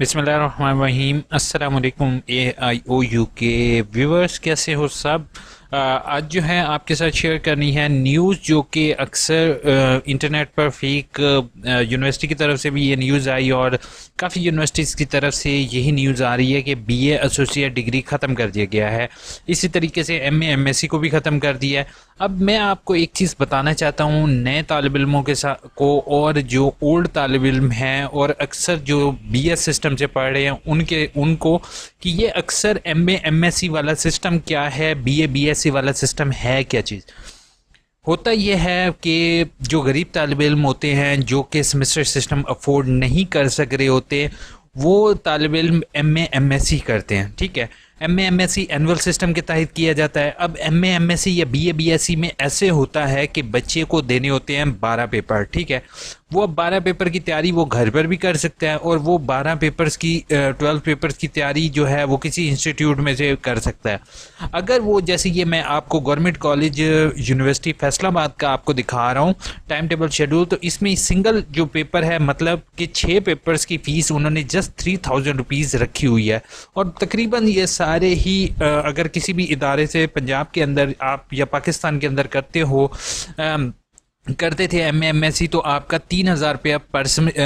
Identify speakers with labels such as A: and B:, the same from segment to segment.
A: بسم اللہ الرحمن الرحیم۔ السلام علیکم، اے آئی او یو کے ویورز، کیسے ہو سب؟ آج جو ہے آپ کے ساتھ شیئر کرنی ہے نیوز جو کہ اکثر انٹرنیٹ پر فیک یونیورسٹی کی طرف سے بھی یہ نیوز آئی اور کافی یونیورسٹیز کی طرف سے یہی نیوز آ رہی ہے کہ بی اے ایسوسیٹ ڈگری ختم کر دیا گیا ہے۔ اسی طریقے سے M A M S C کو بھی ختم کر دیا ہے۔ اب میں آپ کو ایک چیز بتانا چاہتا ہوں، نئے طالب علموں کے ساتھ کو اور جو اولڈ طالب علم ہیں اور اکثر جو بی ایس سسٹم سے پڑھ رہے ہیں، ان کے، ان کو کہ یہ اکثر M A M S C والا سسٹم کیا ہے؟ B A B S C والا سسٹم ہے کیا چیز؟ ہوتا یہ ہے کہ جو غریب طالب علم ہوتے ہیں، جو کہ سمسٹر سسٹم افورڈ نہیں کر سک رہے ہوتے، وہ طالب علم M A, M S C کرتے ہیں، ٹھیک ہے؟ M A M S C annual system کے تحت کیا جاتا ہے۔ اب M A M S C یا B A B S C میں ایسے ہوتا ہے کہ بچے کو دینے ہوتے ہیں بارہ پیپر، ٹھیک ہے؟ وہ اب بارہ پیپر کی تیاری وہ گھر پر بھی کر سکتا ہے اور وہ بارہ پیپرز کی ٹویلو پیپرز کی تیاری جو ہے وہ کسی انسٹیٹیوٹ میں سے کر سکتا ہے۔ اگر وہ جیسے یہ میں آپ کو گورنمنٹ کالج، یونیورسٹی فیصل آباد کا آپ کو دکھا رہا ہوں، ٹائم ٹیبل شیڈول، تو اس میں سنگل جو پیپر ہے مطلب کہ چھ پیپرز کی فیس انہوں نے جسٹ تھری تھاؤزینڈ روپیز رکھی ہوئی ہے۔ اور تقریباً یہ سارے ہی اگر کسی بھی ادارے سے پنجاب کے اندر آپ یا پاکستان کے اندر کرتے ہو کرتے تھے M A M S C, تو آپ کا تین ہزار روپیہ پر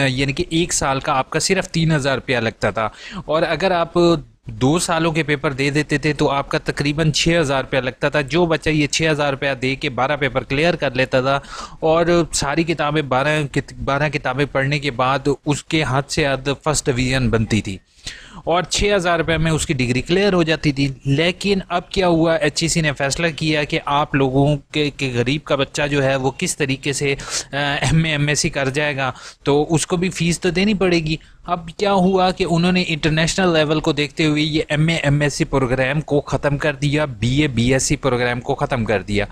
A: یعنی کہ ایک سال کا آپ کا صرف تین ہزار روپیہ لگتا تھا۔ اور اگر آپ دو سالوں کے پیپر دے دیتے تھے، تو آپ کا تقریباً چھ ہزار روپیہ لگتا تھا۔ جو بچہ یہ چھ ہزار روپیہ دے کے بارہ پیپر کلیئر کر لیتا تھا، اور ساری کتابیں بارہ بارہ کتابیں پڑھنے کے بعد اس کے حد سے حد فرسٹ ڈویژن بنتی تھی۔ اور چھ ہزار روپے میں اس کی ڈگری کلیئر ہو جاتی تھی۔ لیکن اب کیا ہوا؟ ایچ ای سی نے فیصلہ کیا کہ آپ لوگوں کے غریب کا بچہ جو ہے وہ کس طریقے سے M A M S C کر جائے گا؟ تو اس کو بھی فیس تو دینی پڑے گی۔ اب کیا ہوا کہ انہوں نے انٹرنیشنل لیول کو دیکھتے ہوئے یہ M A M S C program کو ختم کر دیا B A B S C program کو ختم کر دیا۔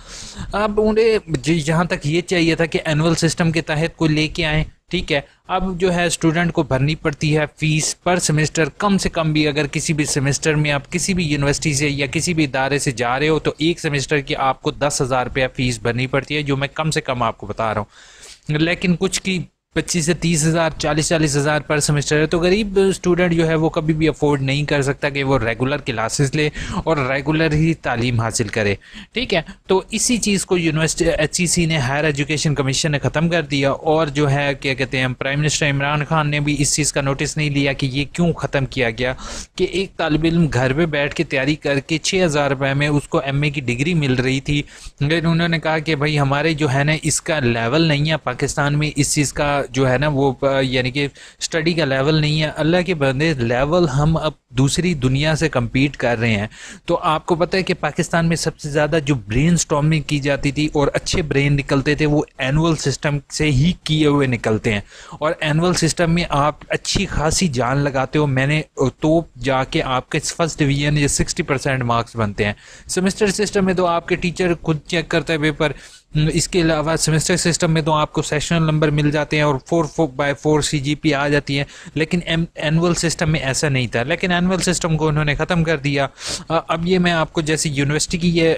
A: اب انہیں جی- جہاں تک یہ چاہیے تھا کہ اینول سسٹم کے تحت کوئی لے کے آئیں۔ ٹھیک ہے؟ اب جو ہے اسٹوڈنٹ کو بھرنی پڑتی ہے فیس پر سیمسٹر کم سے کم بھی اگر کسی بھی سیمسٹر میں آپ کسی بھی یونیورسٹی سے یا کسی بھی ادارے سے جا رہے ہو تو ایک سیمسٹر کی آپ کو دس ہزار روپیہ فیس بھرنی پڑتی ہے، جو میں کم سے کم آپ کو بتا رہا ہوں۔ لیکن کچھ کی پچیس سے تیس ہزار، چالیس چالیس ہزار پر سیمسٹر ہے۔ تو غریب اسٹوڈنٹ جو ہے وہ کبھی بھی افورڈ نہیں کر سکتا کہ وہ ریگولر کلاسز لے اور ریگولر ہی تعلیم حاصل کرے۔ ٹھیک ہے؟ تو اسی چیز کو یونیورسٹی ایچ سی سی نے ہائر ایجوکیشن کمیشن نے ختم کر دیا اور جو ہے کیا کہتے ہیں پرائم منسٹر عمران خان نے بھی اس چیز کا نوٹس نہیں لیا کہ یہ کیوں ختم کیا گیا کہ ایک طالب علم گھر پہ بیٹھ کے تیاری کر کے چھ ہزار روپے میں اس کو ایم اے کی ڈگری مل رہی تھی۔ لیکن انہوں نے کہا کہ بھائی ہمارے جو ہے نا اس کا لیول نہیں ہے، پاکستان میں اس چیز کا جو ہے نا وہ یعنی کہ اسٹڈی کا لیول نہیں ہے۔ اللہ کے بندے لیول ہم اب دوسری دنیا سے کمپیٹ کر رہے ہیں۔ تو آپ کو پتہ ہے کہ پاکستان میں سب سے زیادہ جو برین سٹارمنگ کی جاتی تھی اور اچھے برین نکلتے تھے، وہ اینول سسٹم سے ہی کیے ہوئے نکلتے ہیں۔ اور اینول سسٹم میں آپ اچھی خاصی جان لگاتے ہو۔ میں نے تو جا کے آپ کے فرسٹ ڈویژن یا سکسٹی پرسینٹ مارکس بنتے ہیں۔ سیمسٹر سسٹم میں تو آپ کے ٹیچر خود چیک کرتا ہے پیپر اس کے علاوہ سیمسٹر سسٹم میں تو آپ کو سیشنل نمبر مل جاتے ہیں اور four four by four C G P آ جاتی ہیں، لیکن اینول سسٹم میں ایسا نہیں تھا۔ لیکن اینول سسٹم کو انہوں نے ختم کر دیا۔ اب یہ میں آپ کو جیسے یونیورسٹی کی یہ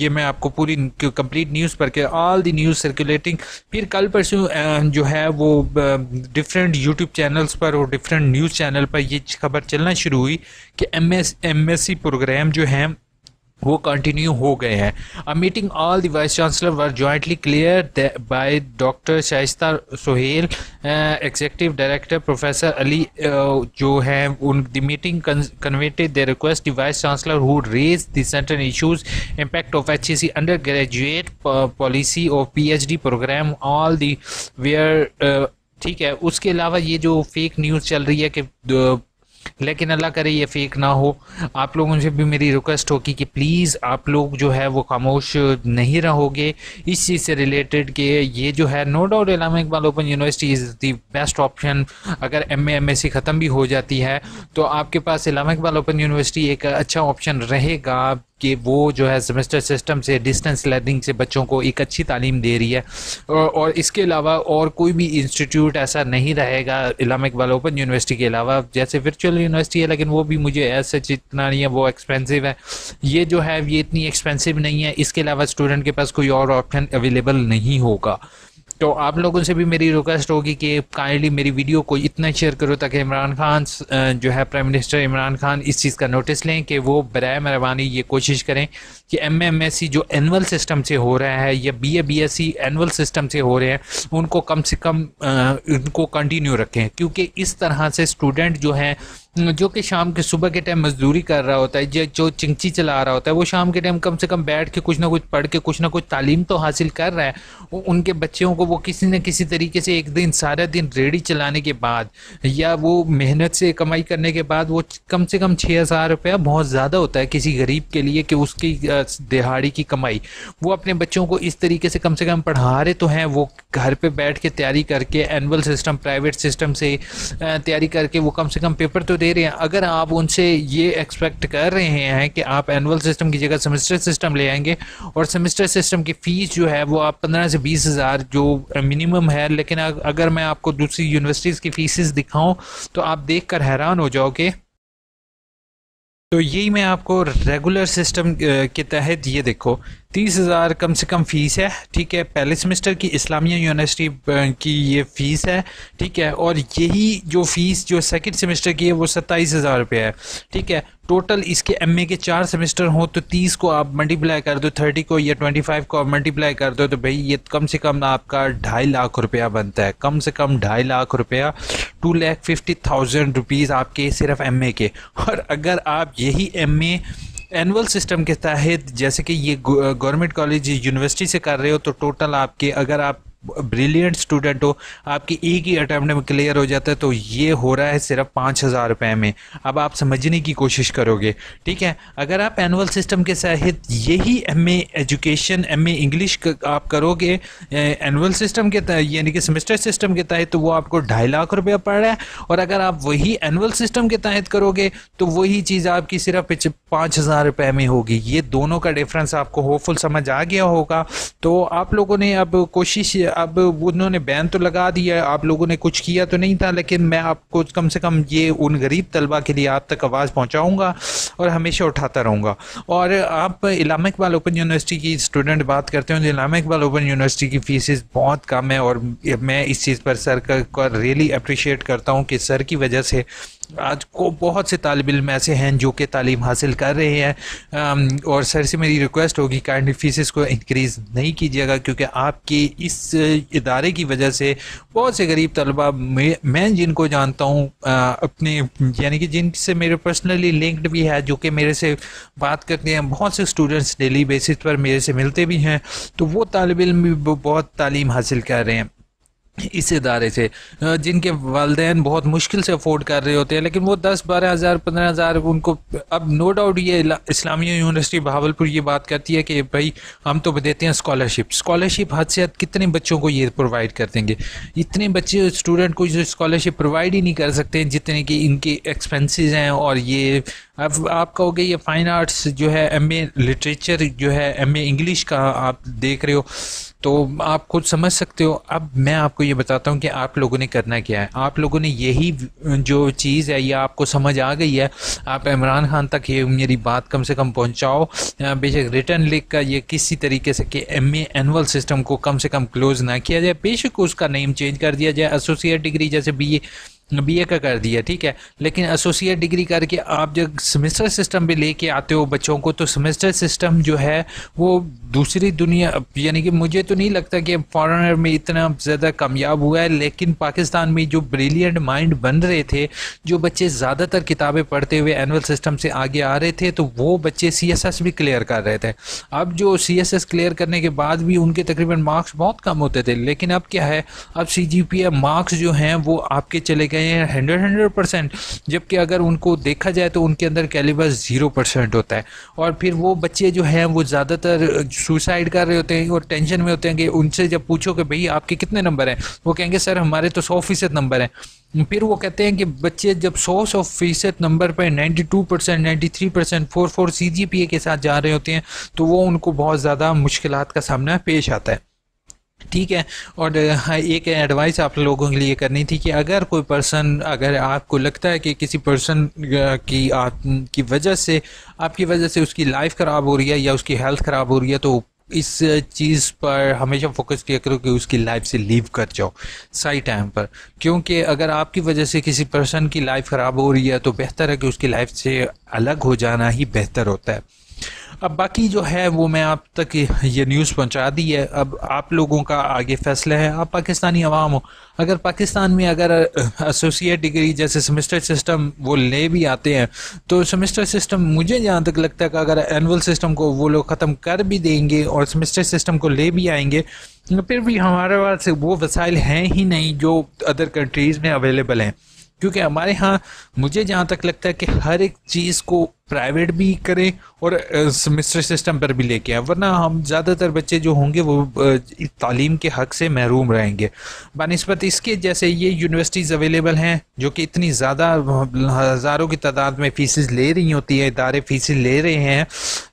A: یہ میں آپ کو پوری کمپلیٹ نیوز پر کے آل دی نیوز سرکولیٹنگ۔ پھر کل پرسوں جو ہے وہ ڈفرینٹ یوٹیوب چینلز پر اور ڈفرینٹ نیوز چینل پر یہ خبر چلنا شروع ہوئی کہ M S M S C program جو ہیں وہ کنٹینیو ہو گئے ہیں۔ Meeting all the vice chancellor were jointly clear by doctor Shaista Sohail executive director professor Ali جو ہیں in the meeting convened the request the vice chancellor who raise the central issues impact of H E C undergraduate policy of P H D program all the were ٹھیک ہے۔ اس کے علاوہ یہ جو fake news چل رہی ہے کہ لیکن اللہ کرے یہ فیک نہ ہو۔ آپ لوگوں سے بھی میری ریکویسٹ ہوگی کہ پلیز آپ لوگ جو ہے وہ خاموش نہیں رہو گے۔ اس چیز سے ریلیٹڈ کہ یہ جو ہے no doubt Allama Iqbal open university is the best option اگر M A M S C ختم بھی ہو جاتی ہے، تو آپ کے پاس علامہ اقبال اوپن یونیورسٹی ایک اچھا آپشن رہے گا۔ کہ وہ جو ہے سیمسٹر سسٹم سے ڈسٹینس لرننگ سے بچوں کو ایک اچھی تعلیم دے رہی ہے۔ اور اس کے علاوہ اور کوئی بھی انسٹیٹیوٹ ایسا نہیں رہے گا علامہ اقبال اوپن یونیورسٹی کے علاوہ۔ جیسے ورچوئل یونیورسٹی ہے، لیکن وہ بھی مجھے ایسا اتنا نہیں ہے، وہ ایکسپینسو ہے۔ یہ جو ہے، یہ اتنی ایکسپینسو نہیں ہے۔ اس کے علاوہ اسٹوڈنٹ کے پاس کوئی اور آپشن اویلیبل نہیں ہوگا۔ تو آپ لوگوں سے بھی میری ریکویسٹ ہوگی کہ کائنڈلی میری ویڈیو کو اتنا شیئر کرو تاکہ عمران خان جو ہے پرائم منسٹر عمران خان، اس چیز کا نوٹس لیں کہ وہ برائے مہربانی یہ کوشش کریں کہ ایم ایم ایس سی جو اینول سسٹم سے ہو رہا ہے یا B A B S C annual system سے ہو رہے ہیں، ان کو کم سے کم ان کو کنٹینیو رکھیں۔ کیونکہ اس طرح سے اسٹوڈنٹ جو ہیں جو کہ شام کے صبح کے ٹائم مزدوری کر رہا ہوتا ہے، جو چنگچی چلا رہا ہوتا ہے، وہ شام کے ٹائم کم سے کم بیٹھ کے کچھ نہ کچھ پڑھ کے کچھ نہ کچھ تعلیم تو حاصل کر رہا ہے۔ ان کے بچوں کو وہ کسی نہ کسی طریقے سے ایک دن سارا دن ریڈی چلانے کے بعد یا وہ محنت سے کمائی کرنے کے بعد وہ کم سے کم چھ ہزار روپیہ بہت زیادہ ہوتا ہے کسی غریب کے لیے کہ اس کی دہاڑی کی کمائی۔ وہ اپنے بچوں کو اس طریقے سے کم سے کم پڑھا رہے تو ہیں، وہ گھر پہ بیٹھ کے تیاری کر کے اینول سسٹم پرائیویٹ سسٹم سے تیاری کر کے وہ کم سے کم پیپر تو دے رہے ہیں۔ اگر آپ ان سے یہ ایکسپیکٹ کر رہے ہیں کہ آپ اینول سسٹم کی جگہ سیمسٹر سسٹم لے آئیں گے اور سیمسٹر سسٹم کی فیس جو ہے وہ آپ پندرہ سے بیس ہزار جو منیمم ہے، لیکن اگر میں آپ کو دوسری یونیورسٹیز کی فیسز دکھاؤں تو آپ دیکھ کر حیران ہو جاؤ کہ تو یہی میں آپ کو ریگولر سسٹم کے تحت یہ دیکھو۔ تیس ہزار کم سے کم فیس ہے، ٹھیک ہے؟ پہلے سمسٹر کی اسلامیہ یونیورسٹی کی یہ فیس ہے، ٹھیک ہے؟ اور یہی جو فیس جو سیکنڈ سمسٹر کی ہے، وہ ستائیس ہزار روپے ہے، ٹھیک ہے؟ ٹوٹل اس کے ایم اے کے چار سمسٹر ہوں تو تیس کو آپ ملٹیپلائی کر دو تھرٹی کو یا ٹوئنٹی فائیو کو آپ ملٹیپلائی کر دو تو بھائی یہ کم سے کم آپ کا ڈھائی لاکھ روپیہ بنتا ہے۔ کم سے کم ڈھائی لاکھ روپیہ two lakh fifty thousand rupees آپ کے صرف ایم اے کے۔ اور اگر آپ یہی ایم اے اینول سسٹم کے تحت جیسے کہ یہ گورنمنٹ کالج یونیورسٹی سے کر رہے ہو تو ٹوٹل آپ کے اگر آپ بریلینٹ اسٹوڈنٹ ہو، آپ کی ایک ہی اٹیمپٹ میں کلیئر ہو جاتا ہے، تو یہ ہو رہا ہے صرف پانچ ہزار روپے میں۔ اب آپ سمجھنے کی کوشش کرو گے۔ ٹھیک ہے، اگر آپ اینول سسٹم کے ساتھ یہی M A education M A English آپ کرو گے اینول سسٹم کے تحت یعنی کہ سمسٹر سسٹم کے تحت، تو وہ آپ کو ڈھائی لاکھ روپیہ پڑ رہا ہے۔ اور اگر آپ وہی اینول سسٹم کے تحت کرو گے، تو وہی چیز آپ کی صرف پانچ ہزار روپے میں ہوگی۔ یہ دونوں کا ڈفرینس آپ کو ہوپ فل سمجھ آ گیا ہوگا۔ تو آپ لوگوں نے اب کوشش اب انہوں نے بین تو لگا دیا، آپ لوگوں نے کچھ کیا تو نہیں تھا، لیکن میں آپ کو کم سے کم یہ ان غریب طلبہ کے لیے آپ تک آواز پہنچاؤں گا اور ہمیشہ اٹھاتا رہوں گا۔ اور آپ علامہ اقبال اوپن یونیورسٹی کی اسٹوڈنٹ بات کرتے ہیں، علامہ اقبال اوپن یونیورسٹی کی فیسز بہت کم ہے اور میں اس چیز پر سر کا ریئلی اپریشیٹ کرتا ہوں کہ سر کی وجہ سے آج کو بہت سے طالب علم ایسے ہیں جو کہ تعلیم حاصل کر رہے ہیں۔ اور سر سے میری ریکویسٹ ہوگی کائنڈلی فیسز کو انکریز نہیں کیجیے گا کیونکہ آپ کی اس ادارے کی وجہ سے بہت سے غریب طلبہ، میں جن کو جانتا ہوں اپنے یعنی کہ جن سے میرے پرسنلی لنکڈ بھی ہے، جو کہ میرے سے بات کرتے ہیں، بہت سے اسٹوڈنٹس ڈیلی بیسس پر میرے سے ملتے بھی ہیں، تو وہ طالب علم بھی بہت تعلیم حاصل کر رہے ہیں۔ اس ادارے سے جن کے والدین بہت مشکل سے افورڈ کر رہے ہوتے ہیں، لیکن وہ دس، بارہ ہزار، پندرہ ہزار، ان کو اب نو ڈاؤٹ یہ اسلامیہ یونیورسٹی بہاول پور یہ بات کرتی ہے کہ بھائی ہم تو دیتے ہیں اسکالرشپ اسکالرشپ حد سے حد کتنے بچوں کو یہ پرووائڈ کر دیں گے؟ اتنے بچے اسٹوڈنٹ کو جو اسکالرشپ پرووائڈ ہی نہیں کر سکتے جتنے کہ ان کے ایکسپینسز ہیں اور یہ، اب آپ کہو گے یہ فائن آرٹس جو ہے ایم اے لٹریچر جو ہے ایم اے انگلش کا آپ دیکھ رہے ہو۔ تو آپ خود سمجھ سکتے ہو۔ اب میں آپ کو یہ بتاتا ہوں کہ آپ لوگوں نے کرنا کیا ہے۔ آپ لوگوں نے یہی جو چیز ہے، یہ آپ کو سمجھ آ گئی ہے۔ آپ عمران خان تک یہ میری بات کم سے کم پہنچاؤ۔ بے شک ریٹرن لکھ کر یہ کسی طریقے سے کہ ایم اے اینول سسٹم کو کم سے کم کلوز نہ کیا جائے۔ بے شک اس کا نیم چینج کر دیا جائے۔ ایسوسیٹ ڈگری جیسے بی اے بی اے کا کر دیا، ٹھیک ہے؟ لیکن ایسوسیٹ ڈگری کر کے آپ جب سمسٹر سسٹم بھی لے کے آتے ہو بچوں کو، تو سمسٹر سسٹم جو ہے وہ دوسری دنیا یعنی کہ مجھے تو نہیں لگتا کہ فارنر میں اتنا زیادہ کامیاب ہوا ہے، لیکن پاکستان میں جو بریلینٹ مائنڈ بن رہے تھے، جو بچے زیادہ تر کتابیں پڑھتے ہوئے اینول سسٹم سے آگے آ رہے تھے، تو وہ بچے سی ایس ایس بھی کلیئر کر رہے تھے۔ اب جو سی ایس ایس کلیئر کرنے کے بعد بھی ان کے تقریباً مارکس بہت کم ہوتے تھے، لیکن اب کیا ہے؟ اب سی جی پی اے مارکس جو ہیں وہ آپ کے چلے گئے رہے ہیں ہنڈریڈ ہنڈریڈ پرسینٹ جبکہ اگر ان کو دیکھا جائے تو ان کے اندر کیلیبر زیرو پرسینٹ ہوتا ہے۔ اور پھر وہ بچے جو ہیں، وہ زیادہ تر سوسائڈ کر رہے ہوتے ہیں اور ٹینشن میں ہوتے ہیں کہ ان سے جب پوچھو کہ بھئی آپ کے کتنے نمبر ہیں؟ وہ کہیں گے، سر، ہمارے تو سو فیصد نمبر ہیں۔ پھر وہ کہتے ہیں کہ بچے جب سو سو فیصد نمبر پہ ninety two percent ninety three percent four four C G P A کے ساتھ جا رہے ہوتے ہیں، تو وہ ان کو بہت زیادہ مشکلات کا سامنا پیش آتا ہے۔ ٹھیک ہے۔ اور ہاں، ایک ایڈوائس آپ لوگوں کے لیے کرنی تھی کہ اگر کوئی پرسن اگر آپ کو لگتا ہے کہ کسی پرسن کی آپ کی وجہ سے آپ کی وجہ سے اس کی لائف خراب ہو رہی ہے یا اس کی ہیلتھ خراب ہو رہی ہے تو اس چیز پر ہمیشہ فوکس کیا کرو کہ اس کی لائف سے لیو کر جاؤ صحیح ٹائم پر۔ کیونکہ اگر آپ کی وجہ سے کسی پرسن کی لائف خراب ہو رہی ہے تو بہتر ہے کہ اس کی لائف سے الگ ہو جانا ہی بہتر ہوتا ہے۔ اب باقی جو ہے وہ میں آپ تک یہ نیوز پہنچا دی ہے۔ اب آپ لوگوں کا آگے فیصلہ ہے۔ آپ پاکستانی عوام ہو۔ اگر پاکستان میں اگر ایسوسیٹ ڈگری جیسے سمسٹر سسٹم وہ لے بھی آتے ہیں، تو سمسٹر سسٹم مجھے جہاں تک لگتا ہے کہ اگر اینول سسٹم کو وہ لوگ ختم کر بھی دیں گے اور سمسٹر سسٹم کو لے بھی آئیں گے، پھر بھی ہمارے پاس وہ وسائل ہیں ہی نہیں جو ادر کنٹریز میں اویلیبل ہیں۔ کیونکہ ہمارے ہاں مجھے جہاں تک لگتا ہے کہ ہر ایک چیز کو پرائیویٹ بھی کریں اور سمسٹر سسٹم پر بھی لے کے آئیں۔ ورنہ ہم زیادہ تر بچے جو ہوں گے وہ تعلیم کے حق سے محروم رہیں گے۔ بنسبت اس کے جیسے یہ یونیورسٹیز اویلیبل ہیں جو کہ اتنی زیادہ ہزاروں کی تعداد میں فیسز لے رہی ہوتی ہیں، ادارے فیسز لے رہے ہیں۔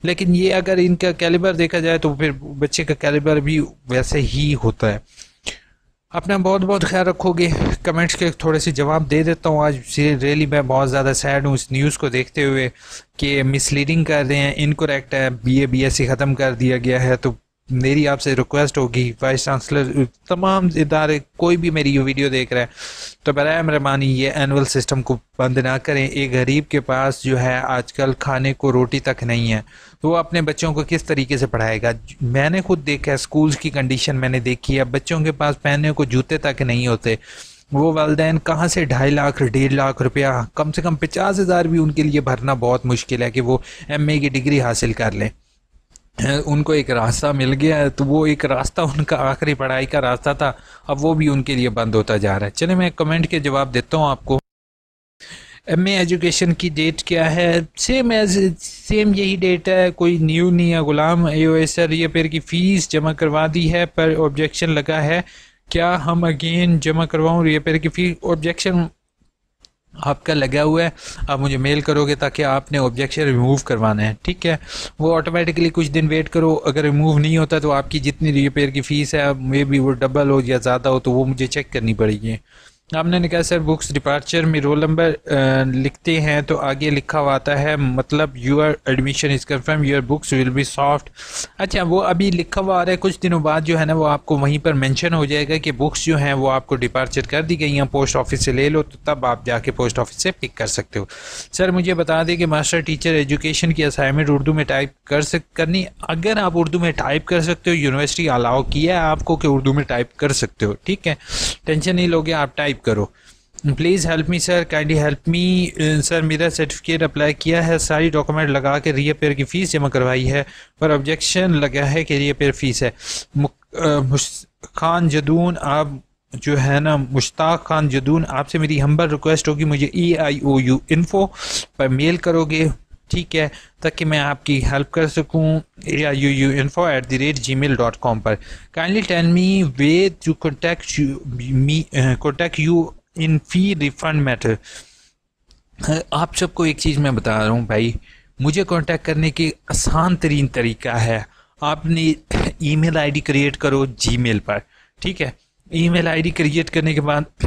A: لیکن یہ اگر ان کا کیلیبر دیکھا جائے تو پھر بچے کا کیلیبر بھی ویسے ہی ہوتا ہے۔ اپنا بہت بہت خیال رکھو گے۔ کمنٹس کے تھوڑے سے جواب دے دیتا ہوں۔ آج ریلی میں بہت زیادہ سیڈ ہوں۔ اس نیوز کو دیکھتے ہوئے کہ مس لیڈنگ کر رہے ہیں۔ انکوریکٹ ہے۔ B A B S C ختم کر دیا گیا ہے۔ تو میری آپ سے ریکویسٹ ہوگی۔ وائس چانسلر تمام ادارے، کوئی بھی میری یہ ویڈیو دیکھ رہا ہے، تو برائے مہربانی یہ اینول سسٹم کو بند نہ کریں۔ ایک غریب کے پاس جو ہے، آج کل کھانے کو روٹی تک نہیں ہے۔ تو وہ اپنے بچوں کو کس طریقے سے پڑھائے گا؟ میں نے خود دیکھا ہے اسکولس کی کنڈیشن میں نے دیکھی ہے۔ بچوں کے پاس پہننے کو جوتے تک نہیں ہوتے۔ وہ والدین کہاں سے ڈھائی لاکھ، ڈیڑھ لاکھ روپیہ، کم سے کم پچاس ہزار بھی ان کے لیے بھرنا بہت مشکل ہے کہ وہ ایم اے کی ڈگری حاصل کر لیں۔ ان کو ایک راستہ مل گیا ہے۔ تو وہ ایک راستہ، ان کا آخری پڑھائی کا راستہ تھا۔ اب وہ بھی ان کے لیے بند ہوتا جا رہا ہے۔ چلے میں کمنٹ کے جواب دیتا ہوں آپ کو۔ ایم اے ایجوکیشن کی ڈیٹ کیا ہے؟ سیم ایز سیم یہی ڈیٹ ہے، کوئی نیو نہیں ہے، غلام اے او ایس آر پیر کی فیس جمع کروا دی ہے، پر آبجیکشن لگا ہے۔ کیا ہم اگین جمع کرواؤں؟ ریپیئر کی فیس آبجیکشن آپ کا لگا ہوا ہے۔ آپ مجھے میل کرو گے تاکہ آپ نے آبجیکشن ریموو کروانا ہے، ٹھیک ہے؟ وہ آٹومیٹکلی کچھ دن ویٹ کرو۔ اگر ریموو نہیں ہوتا تو آپ کی جتنی ریپیئر کی فیس ہے مے بی وہ ڈبل ہو یا زیادہ ہو تو وہ مجھے چیک کرنی پڑے گی۔ آپ نے کہا سر بکس ڈپارچر میں رول نمبر لکھتے ہیں تو آگے لکھا ہوا آتا ہے مطلب your admission is confirm your books will be soft اچھا وہ ابھی لکھا ہوا آ رہا ہے، کچھ دنوں بعد جو ہے نا وہ آپ کو وہیں پر مینشن ہو جائے گا کہ بکس جو ہیں وہ آپ کو ڈپارچر کر دی گئی ہیں پوسٹ آفس سے لے لو تو تب آپ جا کے پوسٹ آفس سے پک کر سکتے ہو۔ سر مجھے بتا دیں کہ ماسٹر ٹیچر ایجوکیشن کی اسائنمنٹ اردو میں ٹائپ کر سک، کرنی، اگر آپ اردو میں ٹائپ کر سکتے ہو یونیورسٹی الاؤ کیا ہے آپ کو کہ اردو میں ٹائپ کر سکتے ہو، ٹھیک ہے؟ ٹینشن نہیں لوگے، آپ ٹائپ کرو۔ Please help me sir kindly help me sir میرا سرٹیفکیٹ اپلائی کیا ہے۔ ساری ڈاکومنٹ لگا کے ری اپیئر کی فیس جمع کروائی ہے۔ پر آبجیکشن لگا ہے کہ ری اپیئر فیس ہے خان جدون، آپ جو ہے نا، مشتاق خان جدون، آپ سے میری ہمبر ریکویسٹ ہوگی۔ مجھے ای آئی او یو انفو پر میل کرو گے۔ ٹھیک ہے، تاکہ میں آپ کی ہیلپ کر سکوں۔ A I U U info at the rate G mail dot com per kindly tell me way to contact me contact you in fee refund matter آپ سب کو ایک چیز میں بتا رہا ہوں بھائی، مجھے کانٹیکٹ کرنے کی آسان ترین طریقہ ہے۔ آپ نے ای میل آئی ڈی کریٹ کرو جی میل پر، ٹھیک ہے۔ ای میل آئی ڈی کریٹ کرنے کے بعد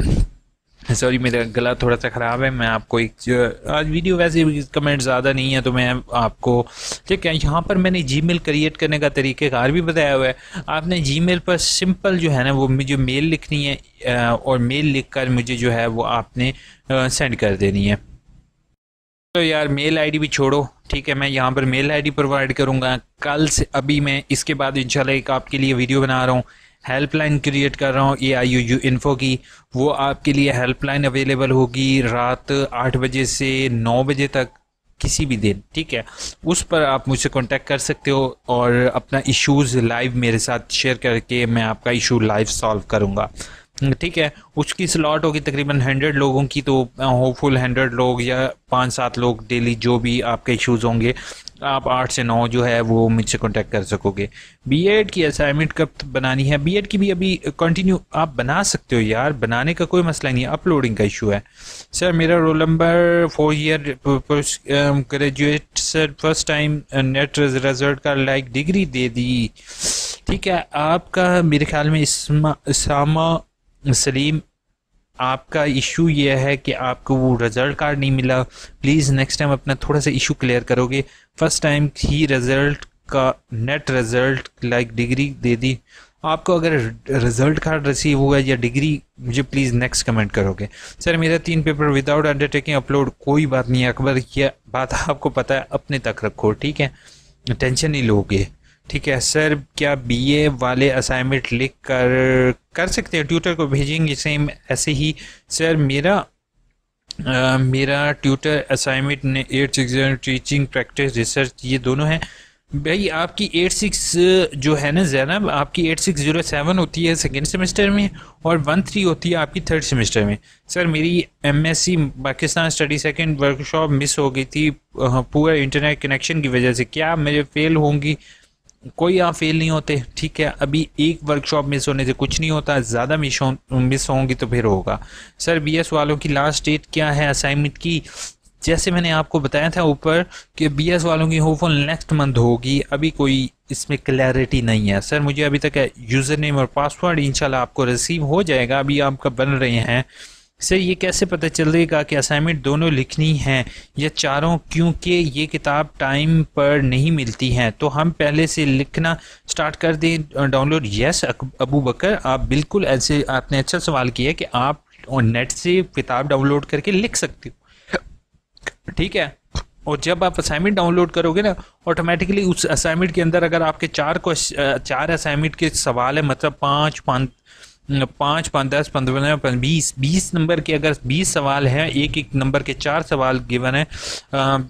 A: سوری میرا گلا تھوڑا سا خراب ہے، میں آپ کو ایک آج ویڈیو ویسے کمنٹ زیادہ نہیں ہے، تو میں آپ کو ٹھیک ہے، یہاں پر میں نے جی میل کریٹ کرنے کا طریقہ کار بھی بتایا ہوا ہے۔ آپ نے جی میل پر سمپل جو ہے نا، وہ مجھے میل لکھنی ہے اور میل لکھ کر مجھے جو ہے وہ آپ نے سینڈ کر دینی ہے۔ تو یار میل آئی ڈی بھی چھوڑو، ٹھیک ہے، میں یہاں پر میل آئی ڈی پرووائڈ کروں گا۔ کل سے ابھی میں اس کے بعد انشاءاللہ ایک آپ کے لیے ویڈیو بنا رہا ہوں۔ ہیلپ لائن کریٹ کر رہا ہوں A I U U info کی، وہ آپ کے لیے ہیلپ لائن اویلیبل ہوگی رات آٹھ بجے سے نو بجے تک کسی بھی دن، ٹھیک ہے؟ اس پر آپ مجھ سے کانٹیکٹ کر سکتے ہو اور اپنا ایشوز لائیو میرے ساتھ شیئر کر کے میں آپ کا ایشو لائیو سالو کروں گا۔ ٹھیک ہے؟ اس کی سلاٹ ہوگی تقریباً ہنڈریڈ لوگوں کی، تو ہوپ فل ہنڈریڈ لوگ یا پانچ سات لوگ ڈیلی جو بھی آپ کے ایشوز ہوں گے آپ آٹھ سے نو جو ہے وہ مجھ سے کانٹیکٹ کر سکو گے بی ایڈ کی اسائنمنٹ کب بنانی ہے؟ بی ایڈ کی بھی ابھی کنٹینیو آپ بنا سکتے ہو یار، بنانے کا کوئی مسئلہ نہیں ہے اپلوڈنگ کا ایشو ہے۔ سر میرا roll number four year graduate sir first time net result کا لائک ڈگری دے دی۔ ٹھیک ہے، آپ کا میرے خیال میں اسامہ سلیم آپ کا ایشو یہ ہے کہ آپ کو وہ رزلٹ کارڈ نہیں ملا۔ پلیز نیکسٹ ٹائم اپنا تھوڑا سا ایشو کلیئر کرو گے فرسٹ ٹائم ہی رزلٹ کا نیٹ رزلٹ لائک ڈگری دے دی۔ آپ کو اگر رزلٹ کارڈ ریسیو ہوا یا ڈگری مجھے پلیز نیکسٹ کمنٹ کرو گے سر میرا تین paper without undertaking upload کوئی بات نہیں ہے اکبر، یہ بات آپ کو پتہ ہے، اپنے تک رکھو، ٹھیک ہے؟ ٹینشن نہیں لو گے ٹھیک ہے، سر، کیا بی اے والے اسائنمنٹ لکھ کر کر سکتے ہیں؟ ٹیوٹر کو بھیجیں گے سیم ایسے ہی۔ سر، میرا میرا ٹیوٹر اسائنمنٹ نے eight six teaching practice research یہ دونوں ہیں۔ بھائی، آپ کی ایٹ سکس جو ہے نا زینب، آپ کی ایٹ سکس زیرو سیون ہوتی ہے سیکنڈ سیمسٹر میں اور ون تھری ہوتی ہے آپ کی تھرڈ سیمسٹر میں۔ سر، میری M S C Pakistan study second workshop miss ہو گئی تھی پورا انٹرنیٹ کنیکشن کی وجہ سے۔ کیا میرے فیل ہوں گی؟ کوئی آپ فیل نہیں ہوتے، ٹھیک ہے؟ ابھی ایک ورک شاپ مس ہونے سے کچھ نہیں ہوتا، زیادہ مس مس ہوں گی تو پھر ہوگا۔ سر بی ایس والوں کی لاسٹ ڈیٹ کیا ہے؟ اسائنمنٹ کی، جیسے میں نے آپ کو بتایا تھا اوپر کہ بی ایس والوں کی ہوپ فل نیکسٹ منتھ ہوگی، ابھی کوئی اس میں کلیئرٹی نہیں ہے۔ سر مجھے ابھی تک یوزر نیم اور پاسورڈ انشاءاللہ آپ کو ریسیو ہو جائے گا، ابھی آپ کا بن رہے ہیں۔ سر، یہ کیسے پتہ چل رہے گا کہ اسائنمنٹ دونوں لکھنی ہیں یا چاروں کیونکہ یہ کتاب ٹائم پر نہیں ملتی ہیں؟ تو ہم پہلے سے لکھنا سٹارٹ کر دیں۔ ڈاؤن لوڈ یس ابو بکر، آپ بالکل ایسے، آپ نے اچھا سوال کیا کہ آپ نیٹ سے کتاب ڈاؤن لوڈ کر کے لکھ سکتے ہو۔ ٹھیک ہے؟ اور جب آپ اسائنمنٹ ڈاؤن لوڈ کرو گے نا آٹومیٹکلی اس اسائنمنٹ کے اندر اگر آپ کے چار کو چار اسائنمنٹ کے سوال ہے مطلب پانچ پانچ پانچ پانچ، دس، پندرہ بیس بیس نمبر کے اگر بیس سوال ہیں، ایک ایک نمبر کے چار سوال گیون ہیں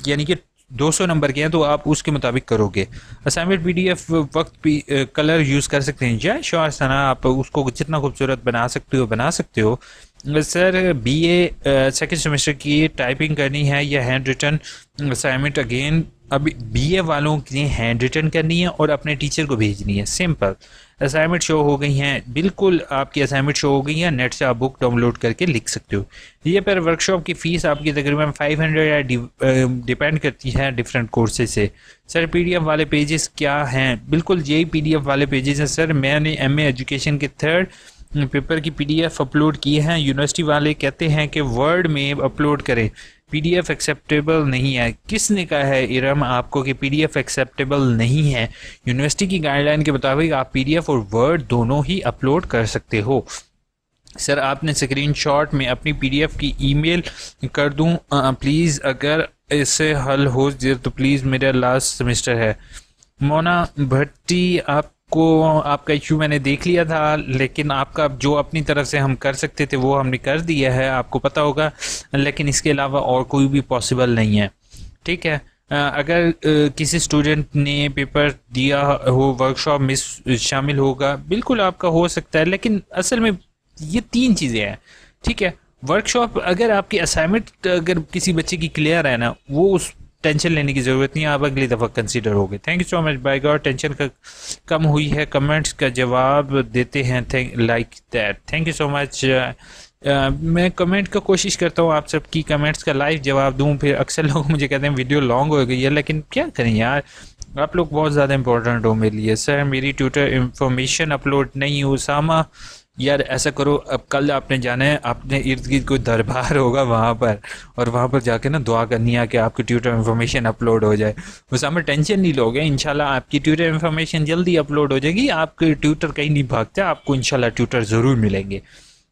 A: یعنی کہ دو سو نمبر کے ہیں، تو آپ اس کے مطابق کرو گے۔ اسائنمنٹ پی ڈی ایف وقت پی کلر یوز کر سکتے ہیں۔ جی، جائے شوار سنا آپ اس کو جتنا خوبصورت بنا سکتے ہو، بنا سکتے ہو۔ Sir B A second semester کی ٹائپنگ کرنی ہے یا ہینڈ ریٹن اسائنمنٹ اگین ابھی بی اے والوں کی ہینڈ ریٹن کرنی ہے اور اپنے ٹیچر کو بھیجنی ہے۔ سمپل۔ اسائنمنٹ شو ہو گئی ہیں۔ بالکل آپ کی اسائنمنٹ شو ہو گئی ہیں۔ نیٹ سے آپ بک ڈاؤن لوڈ کر کے لکھ سکتے ہو۔ یہ پر ورک شاپ کی فیس آپ کی تقریباً فائیو ہنڈریڈ ڈپینڈ کرتی ہے ڈفرینٹ کورسز سے۔ سر، پی ڈی ایف والے پیجز کیا ہیں؟ بالکل یہی پی ڈی ایف والے پیجز ہیں۔ سر، میں نے ایم اے ایجوکیشن کے تھرڈ پیپر کی پی ڈی ایف اپلوڈ کیے ہیں۔ یونیورسٹی والے کہتے ہیں کہ ورڈ میں اپلوڈ کریں۔ پی ڈی ایف ایکسیپٹیبل نہیں ہے۔ کس نے کہا ہے ارم آپ کو کہ پی ڈی ایف ایکسیپٹیبل نہیں ہے؟ یونیورسٹی کی گائیڈ لائن کے مطابق آپ پی ڈی ایف اور ورڈ دونوں ہی اپلوڈ کر سکتے ہو۔ سر، آپ نے اسکرین شاٹ میں اپنی پی ڈی ایف کی ای میل کر دوں۔ پلیز اگر اس سے حل ہو جائے تو پلیز میرا لاسٹ سیمسٹر ہے۔ مونا بھٹی، آپ کو آپ کا ایشو میں نے دیکھ لیا تھا، لیکن آپ کا جو اپنی طرف سے ہم کر سکتے تھے، وہ ہم نے کر دیا ہے، آپ کو پتہ ہوگا، لیکن اس کے علاوہ اور کوئی بھی پاسبل نہیں ہے۔ ٹھیک ہے۔ اگر کسی اسٹوڈنٹ نے پیپر دیا ہو ورک شاپ میں شامل ہوگا، بالکل آپ کا ہو سکتا ہے، لیکن اصل میں یہ تین چیزیں ہیں۔ ٹھیک ہے۔ ورک شاپ اگر آپ کی اسائنمنٹ اگر کسی بچے کی کلیئر ہے نا، وہ اس ٹینشن لینے کی ضرورت نہیں، آپ اگلی دفعہ کنسیڈر ہوگے thank you so much by God. Tension کا کم ہوئی ہے۔ کمنٹس کا جواب دیتے ہیں۔ Like that thank you so much میں کمنٹ کا کوشش کرتا ہوں آپ سب کی کمنٹس کا لائف جواب دوں۔ پھر اکثر لوگ مجھے کہتے ہیں ویڈیو لانگ ہو گئی ہے، لیکن کیا کریں یار؟ آپ لوگ بہت زیادہ امپورٹنٹ ہو میرے لیے۔ سر میری ٹویٹر انفارمیشن اپلوڈ نہیں ہو۔ ساما یار ایسا کرو، اب کل آپ نے جانا ہے اپنے ارد گرد کوئی دربار ہوگا وہاں پر، اور وہاں پر جا کے نا دعا کرنی ہے کہ آپ کی ٹیوٹر انفارمیشن اپلوڈ ہو جائے۔ اس میں ٹینشن نہیں لوگے، انشاءاللہ آپ کی ٹیوٹر انفارمیشن جلدی اپلوڈ ہو جائے گی۔ آپ کے ٹیوٹر کہیں نہیں بھاگتے آپ کو انشاءاللہ ٹیوٹر ضرور ملیں گے۔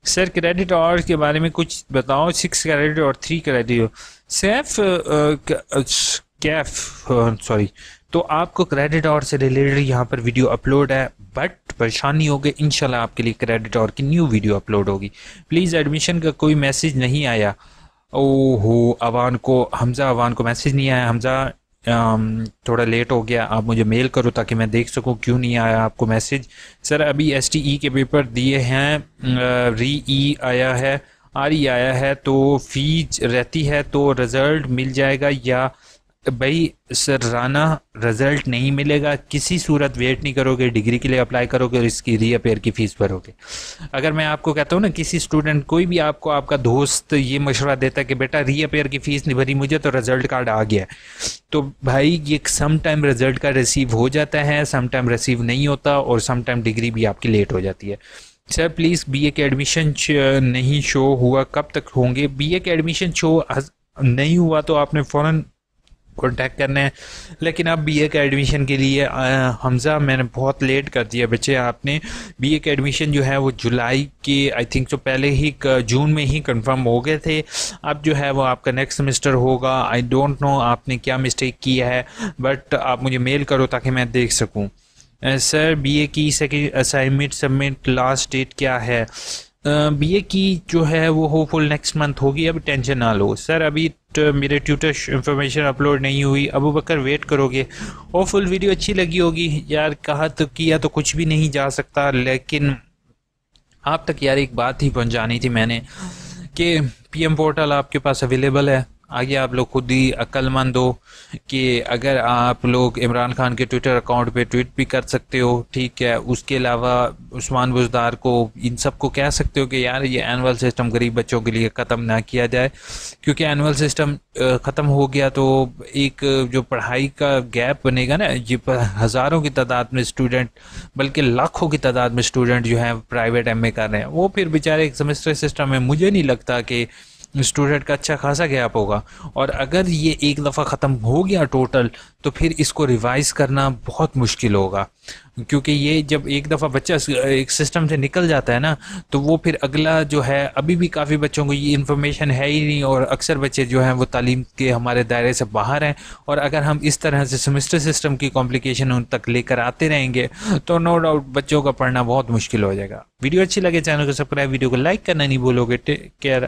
A: سر، کریڈٹ اور کے بارے میں کچھ بتاؤ سکس کریڈٹ اور تھری کریڈٹ۔ سیف کیف سوری تو آپ کو کریڈٹ اور سے ریلیٹڈ یہاں پر ویڈیو اپلوڈ ہے بٹ پریشانی ہوگی انشاءاللہ آپ کے لیے کریڈٹ اور کی نیو ویڈیو اپلوڈ ہوگی. پلیز ایڈمیشن کا کوئی میسیج نہیں آیا. او ہو اوان کو، حمزہ اوان کو میسیج نہیں آیا. حمزہ تھوڑا لیٹ ہو گیا. آپ مجھے میل کرو تاکہ میں دیکھ سکوں کیوں نہیں آیا آپ کو میسیج سر ابھی ایس ٹی ای کے پیپر دیے ہیں. ری ای آیا ہے، آر ای آیا ہے تو فیج رہتی ہے تو رزلٹ مل جائے گا یا بھائی، سر رانا رزلٹ نہیں ملے گا۔ کسی صورت ویٹ نہیں کرو گے ڈگری کے لیے اپلائی کرو گے اور اس کی ری اپیئر کی فیس بھرو گے اگر میں آپ کو کہتا ہوں نا، کسی اسٹوڈنٹ کوئی بھی آپ کو، آپ کا دوست یہ مشورہ دیتا ہے کہ بیٹا ری اپیئر کی فیس نہیں بھری، مجھے تو رزلٹ کارڈ آ گیا۔ تو بھائی، یہ سم ٹائم رزلٹ کا ریسیو ہو جاتا ہے سم ٹائم ریسیو نہیں ہوتا اور سم ٹائم ڈگری بھی آپ کی لیٹ ہو جاتی ہے۔ سر پلیز بی اے کے ایڈمیشن نہیں شو ہوا۔ کب تک ہوں گے؟ بی اے کے ایڈمیشن شو نہیں ہوا تو آپ نے فوراً کانٹیکٹ کرنا ہے لیکن اب بی اے کے ایڈمیشن کے لیے حمزہ، میں نے بہت لیٹ کر دیا۔ بچے، آپ نے بی اے کے ایڈمیشن جو ہے وہ جولائی کے آئی تھنک تو پہلے ہی جون میں ہی کنفرم ہو گئے تھے۔ اب جو ہے وہ آپ کا نیکسٹ سمسٹر ہوگا۔ آئی ڈونٹ نو آپ نے کیا مسٹیک کیا ہے بٹ آپ مجھے میل کرو تاکہ میں دیکھ سکوں۔ سر بی اے کی second assignment submit last date کیا ہے؟ بی اے کی جو ہے وہ ہوپ فل نیکسٹ منتھ ہوگی، ابھی ٹینشن نہ لو۔ سر ابھی میرے ٹیوٹر انفارمیشن اپلوڈ نہیں ہوئی۔ ابو بکر ویٹ کرو گے۔ ہوپ فل ویڈیو اچھی لگی ہوگی۔ یار، کہا تو کیا تو کچھ بھی نہیں جا سکتا، لیکن آپ تک یار ایک بات ہی پہنچانی تھی میں نے کہ پی ایم پورٹل آپ کے پاس اویلیبل ہے۔ آگے آپ لوگ خود ہی عقل مند ہو کہ اگر آپ لوگ عمران خان کے ٹویٹر اکاؤنٹ پہ ٹویٹ بھی کر سکتے ہو، ٹھیک ہے، اس کے علاوہ عثمان بزدار کو، ان سب کو کہہ سکتے ہو کہ یار یہ اینول سسٹم غریب بچوں کے لیے ختم نہ کیا جائے۔ کیونکہ اینول سسٹم ختم ہو گیا تو ایک جو پڑھائی کا گیپ بنے گا نا، یہ ہزاروں کی تعداد میں اسٹوڈنٹ، بلکہ لاکھوں کی تعداد میں اسٹوڈنٹ جو ہیں پرائیویٹ ایم اے کر رہے ہیں۔ وہ پھر بیچارے ایک سیمسٹر سسٹم میں مجھے نہیں لگتا کہ اسٹوڈنٹ کا اچھا خاصا گیپ ہوگا۔ اور اگر یہ ایک دفعہ ختم ہو گیا ٹوٹل تو پھر اس کو ریوائز کرنا بہت مشکل ہوگا۔ کیونکہ یہ جب ایک دفعہ بچہ ایک سسٹم سے نکل جاتا ہے نا، تو وہ پھر اگلا جو ہے، ابھی بھی کافی بچوں کو یہ انفارمیشن ہے ہی نہیں۔ اور اکثر بچے جو ہیں، وہ تعلیم کے ہمارے دائرے سے باہر ہیں۔ اور اگر ہم اس طرح سے سیمسٹر سسٹم کی کمپلیکیشن ان تک لے کر آتے رہیں گے، تو نو ڈاؤٹ بچوں کا پڑھنا بہت مشکل ہو جائے گا۔ ویڈیو اچھی لگے چینل کو سبسکرائب ویڈیو کو لائک کرنا نہیں بولو گے۔ Take care